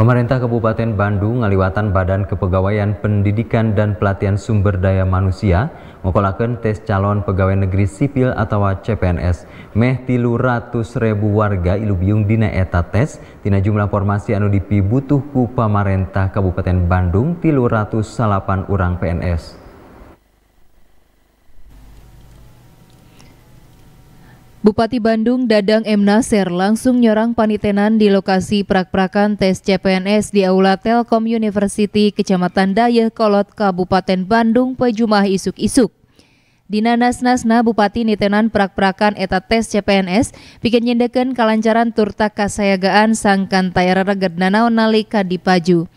Pemerintah Kabupaten Bandung ngaliwatan Badan Kepegawaian Pendidikan dan Pelatihan Sumber Daya Manusia ngokolakan tes calon pegawai negeri sipil atau CPNS. Meh tilu ratus ribu warga ilubiung dina eta tes tina jumlah formasi anu dipibutuh ku pamarentah Kabupaten Bandung tilu ratus salapan urang PNS. Bupati Bandung Dadang M. Nasir langsung nyorang panitenan di lokasi prak-prakan tes CPNS di Aula Telkom University Kecamatan Dayeh Kolot Kabupaten Bandung pejumah isuk-isuk. Dina nasnasna Bupati nitenan prak-prakan eta tes CPNS bikin nyendekeun kalancaran turta kasayagaan sangkan tayara regedna nalika dipaju.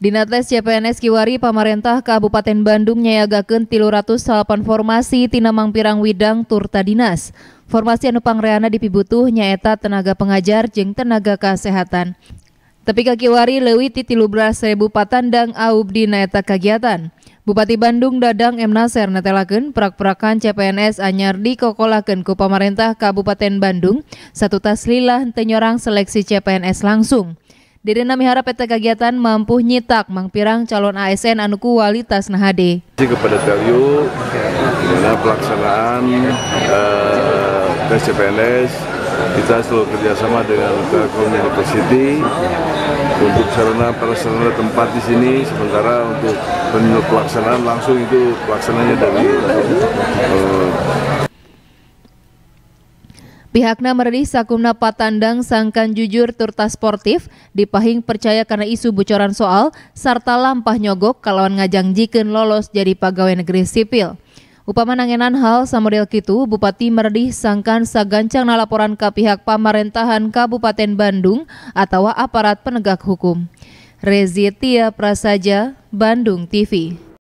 Dina tes CPNS Kiwari pamarentah Kabupaten Bandung nyayagakeun 308 formasi tina mangpirang widang turta dinas. Formasi anu pangreana dipibutuh nyaeta tenaga pengajar jeung tenaga kesehatan. Tapi kakiwari leuwih ti 13.000 patandang aub dina eta kagiatan. Bupati Bandung Dadang M. Nasir netelakeun perak-perakan CPNS anyar dikokolakeun ku pamarentah Kabupaten Bandung satu tas lila tenyorang seleksi CPNS langsung. Dirina miharap peta kegiatan mampu nyitak mangpirang calon ASN anu kualitas nahade. Kepada di mana pelaksanaan uh, tes CPNS kita selalu kerjasama dengan Telkom University untuk sarana prasarana tempat di sini. Sementara untuk pelaksanaan langsung itu pelaksananya dari uh, Pihakna meredih sakumna patandang sangkan jujur turta sportif. Dipahing percaya karena isu bocoran soal serta lampah nyogok kalawan ngajang jiken lolos jadi pegawai negeri sipil. Upama nangenan hal samodel kitu Bupati meredih sangkan sagancang laporan ke pihak pemerintahan Kabupaten Bandung atau aparat penegak hukum. Rezitia Prasaja, Bandung TV.